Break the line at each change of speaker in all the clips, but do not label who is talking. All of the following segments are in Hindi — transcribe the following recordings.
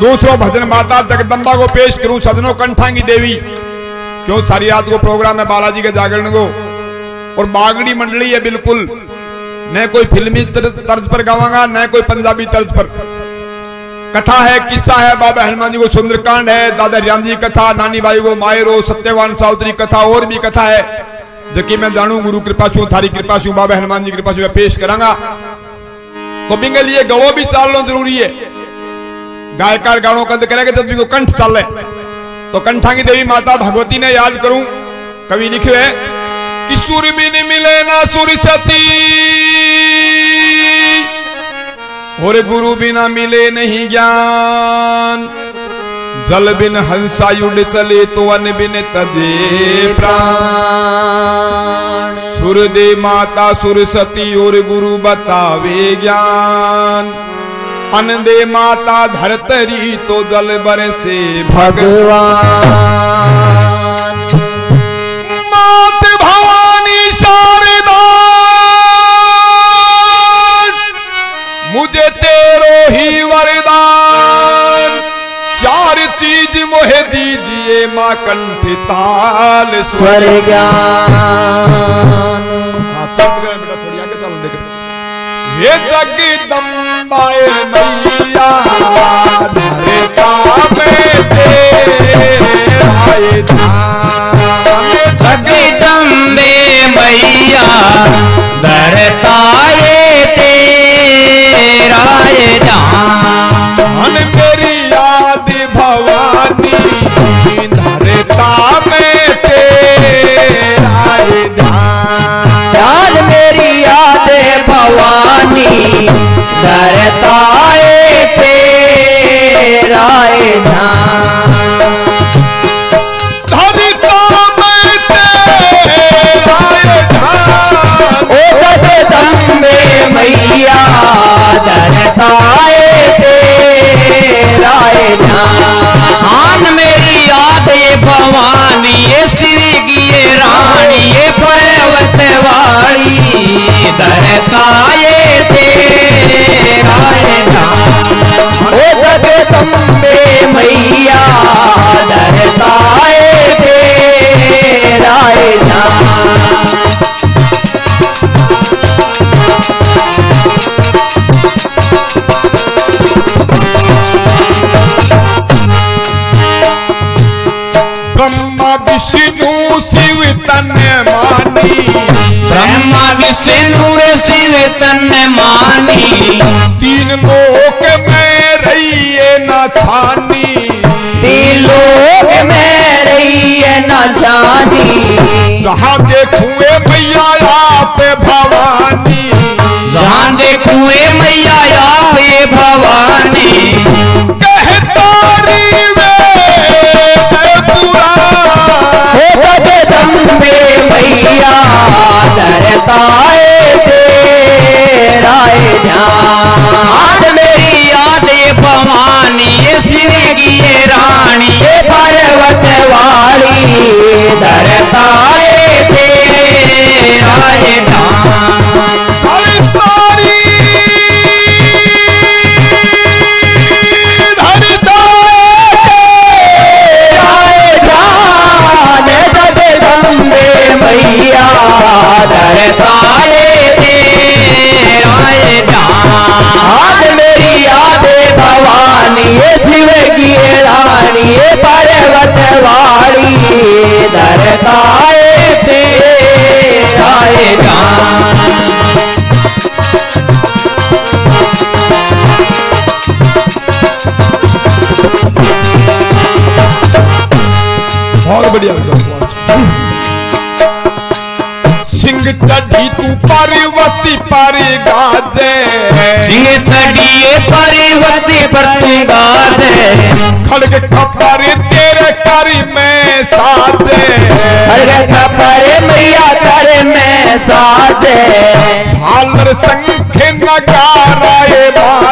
दूसरो भजन माता जगदम्बा को पेश करूँ सदनों कंठांगी देवी। क्यों सारी रात को प्रोग्राम है बालाजी के जागरण को? और बागड़ी मंडली है बिल्कुल। न कोई फिल्मी तर्ज पर गावांगा, न कोई पंजाबी तर्ज पर। कथा है, किस्सा है, बाबा हनुमान जी को सुंदरकांड है, दादा रियान जी कथा, नानी भाई को मायरो सत्यवान सावत्री कथा, और भी कथा है। जो कि मैं जानू, गुरु कृपा छू थारी कृपा छू बाबा हनुमान जी कृपा छू पेश करांगा। तो बिंगल ये गवो भी चालना ज़रूरी है। गायकार गानों कंद करेगा जब भी को कंठ चल तो कंठा की देवी माता भगवती ने याद करूँ, कवि लिखे है, कि सूर्य बिन मिले ना सूर्य सती। और गुरु बिना मिले नहीं ज्ञान। जल बिन हंसा युड चले तो अन बिन तजे प्राण। सुर दे माता सुरसती और गुरु बतावे ज्ञान। अन दे माता धरतरी तो जल बरसे भगवान। मात भवानी शारदा मुझे तेरो ही वरदान। चार चीज़ मोहे दीजिए माँ कंठ ताल
स्वर ज्ञान
हाँ बेटा थोड़ी आगे चलो देख। ये जगदम्बाए मैया धरता में तेराए धाम
मैया धरताए तेरा ये जान
मेरी याद भवानी धरता में तेराए धाम
मेरी याद भवानी। धरताए तेरा
धाम
ये जान मेरी याद ये भवानी ये शिव की ये रानी ये पर्वत वाली धरताए
विष्णु शिव तन मानी।
ब्रह्मा विष्णु शिव तन मानी।
तीन लोक में रहिए न छानी।
तीन लोक में रही है न जानी।
जहाँ देखुए
ध्यान मेरी यादें भवानी ये शिव की ये रानी ये पर्वत वाली। धरताए तेरा
तू पार्वती पर गाजे।
सिंह चढ़िए पर्वती पर तू गाजे।
खड़ग खपर तेरे करी में साजे।
अरे खपरे मैया करे में साजे।
झालर संख नगाराए बाजे।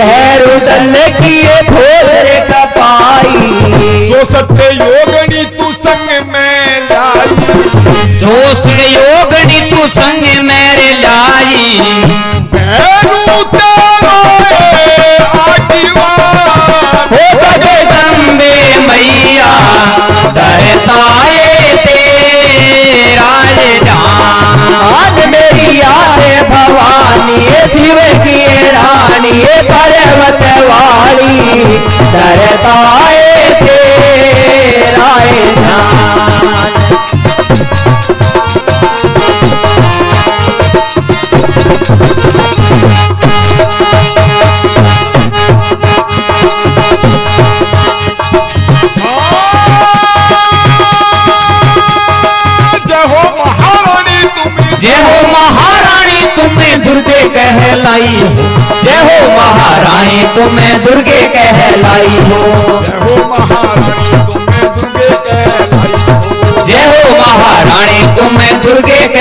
कहरू दल किए भोरे कपाई
जो सत्य योगनी
पर्वत वाली दरताए तेरा जान
जय हो महारानी तुम्हें
जय महारानी तुम्हें दुर्गे कहलाई। महारानी तुम्हें दुर्गे कहलाई हो।
जय हो महारानी तुम्हें दुर्गे कहलाई हो।
जय हो महारानी तुम्हें दुर्गे कहलाई हो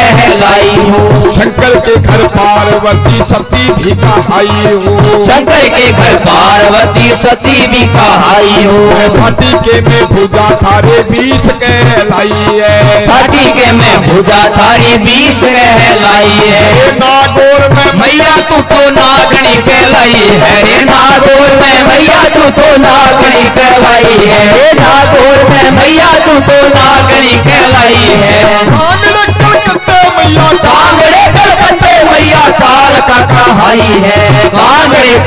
शंकर के घर पार्वती सती भी कहाई हो।
शंकर के घर पार्वती सती भी कहाई हो।
छाती के में भुजा थारे बीस कहलाई है।
छाती के में भुजा थारी बीस कहलाई है।
नागौर में
मैया तू तो नागणी कहलाई है। नागौर में मैया तू तो नागणी कहलाई है।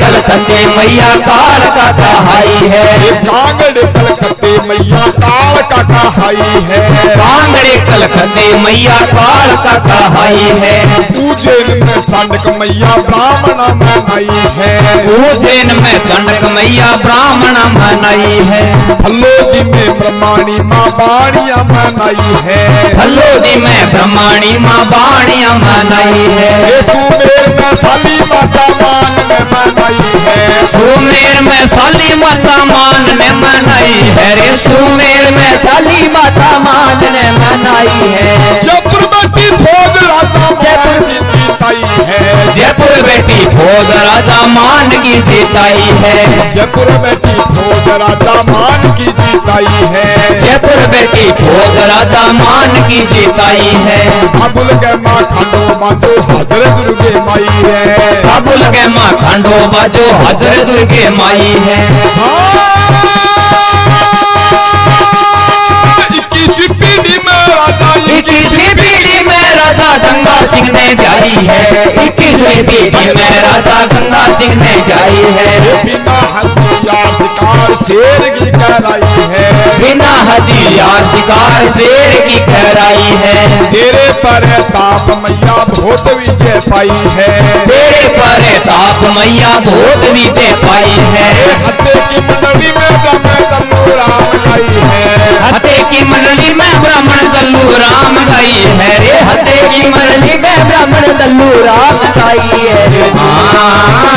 कलकत्ते मैया
काल का कहाई है।
ये कांगड़े कलकत्ते मैया काल का कहाई है।
कांगड़े कलकत्ते मैया काल का कहाई है।
उज्जैन में चांडक मैया ब्राह्मण मनाई है।
दिन में कनक मैया ब्राह्मण मनाई है।
फल्लोदी में ब्रह्माणी माँ बाणिया मनाई है।
फल्लोदी में ब्रह्माणी माँ बाणिया मनाई है।
सुमेर में साली माता मान
ने मनाई है रे, सुमेर में साली माता मान ने मनाई है।
जीताई है।
जयपुर बेटी भोग राजा मान की जीताई है।
जयपुर बेटी भोज राजा मान की जीताई है।
जयपुर बेटी भोग राजा मान की जीताई है।
अबुल के माँ खंडो बाजो हजर दुर्गे माई है।
काबुल के माँ खंडो बाजो हजर दुर्गे माई है। है इक्कीसवीं पीढ़ी में राजा गंगा सिंह ने जाई है।
बिना हथियार शिकार शेर की कराई है।
बिना हथियार शिकार शेर की कहराई है।
तेरे पर ताप मैया बहुत विजय पाई है।
तेरे पर ताप मैया भूत बीते पाई है।
हत्ते की मंडली में दम राम गई है।
हते की मंडली में ब्राह्मण दल्लू राम गाई है रे हते की मंडली में ब्राह्मण दल्लू राम गाई है रे।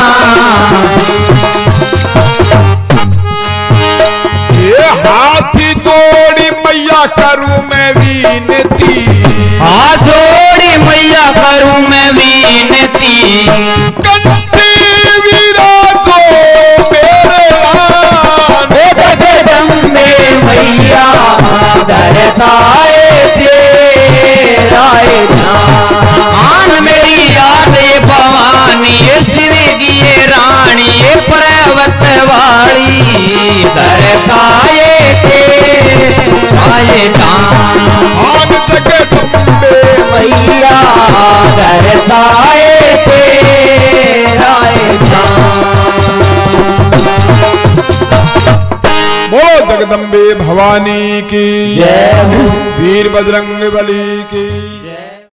हाथी जोड़ी मैया करूँ मैं विनती
हाथ जोड़ी मैया करूँ मैं विनती जगदम्बे भवानी की। जय
वीर बजरंग बली की।